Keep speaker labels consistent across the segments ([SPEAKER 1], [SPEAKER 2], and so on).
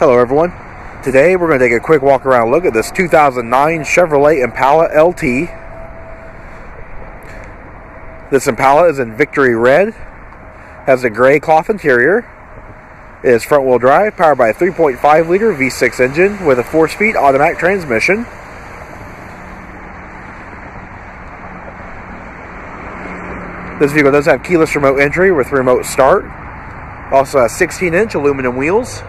[SPEAKER 1] Hello everyone. Today we're going to take a quick walk around look at this 2009 Chevrolet Impala LT. This Impala is in Victory Red, has a gray cloth interior, it is front wheel drive, powered by a 3.5 liter V6 engine with a 4 speed automatic transmission. This vehicle does have keyless remote entry with remote start. Also has 16 inch aluminum wheels.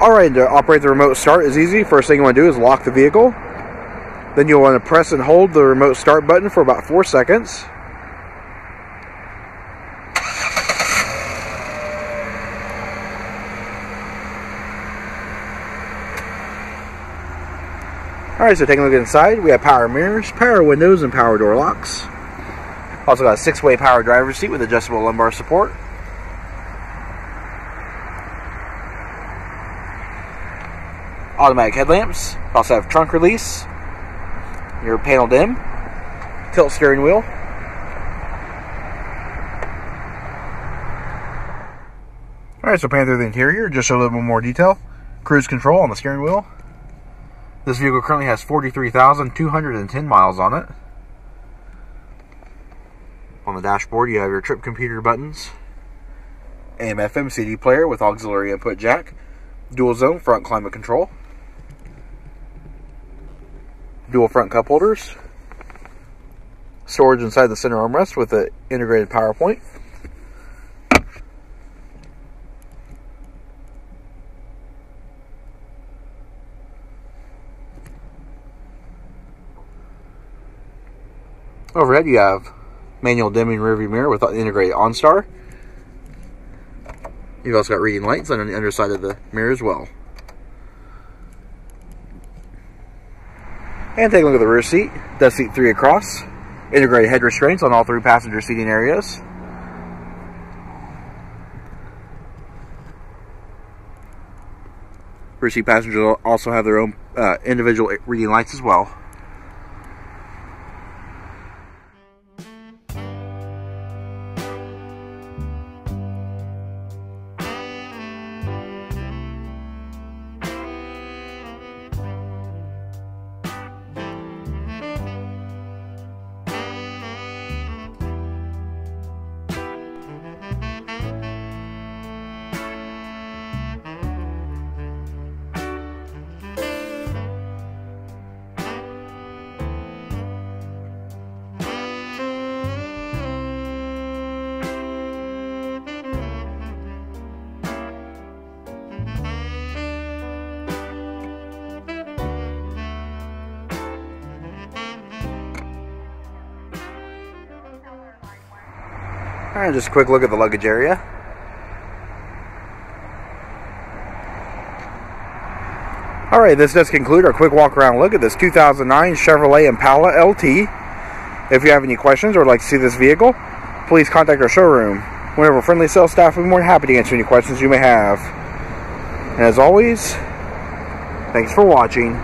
[SPEAKER 1] Alright, to operate the remote start is easy. First thing you want to do is lock the vehicle. Then you'll want to press and hold the remote start button for about 4 seconds. Alright, so taking a look inside, we have power mirrors, power windows, and power door locks. Also got a six-way power driver's seat with adjustable lumbar support. Automatic headlamps. Also have trunk release, your panel dim, tilt steering wheel. Alright, so pan through the interior, just show a little bit more detail. Cruise control on the steering wheel. This vehicle currently has 43,210 miles on it. On the dashboard, you have your trip computer buttons, AM FM CD player with auxiliary input jack, dual zone front climate control, dual front cup holders, storage inside the center armrest with an integrated power point. Overhead you have manual dimming rearview mirror with integrated OnStar. You've also got reading lights on the underside of the mirror as well. And take a look at the rear seat. Does seat three across. Integrated head restraints on all three passenger seating areas. Rear seat passengers also have their own uh, individual reading lights as well. Alright, just a quick look at the luggage area. Alright, this does conclude our quick walk around look at this 2009 Chevrolet Impala LT. If you have any questions or would like to see this vehicle, please contact our showroom. Whenever friendly sales staff will be more than happy to answer any questions you may have. And as always, thanks for watching.